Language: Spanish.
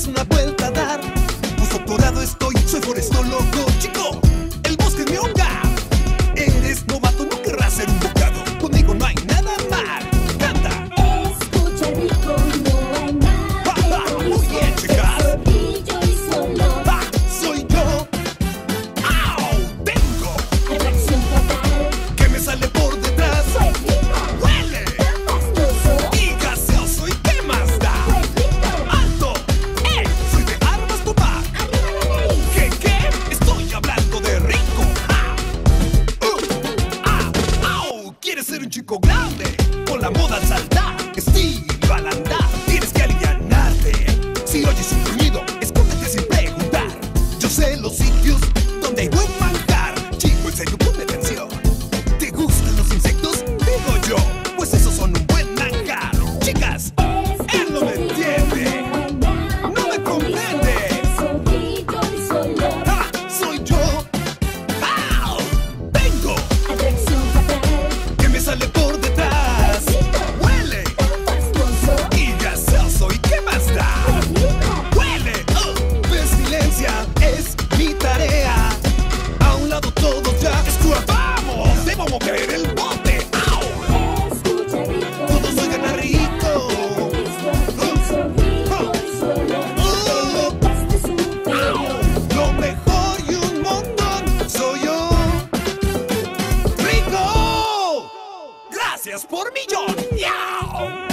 es una vuelta a dar. Posdoctorado estoy, soy forestólogo, chico. El bosque es mi hogar. grande, con la moda al andar, estilo al andar, tienes que alivianarte. Si oyes un ruido, escóndete sin preguntar. Yo sé los sitios donde hay buen manjar, chico, en serio, ponete ¡Gracias por millón! ¡Yao!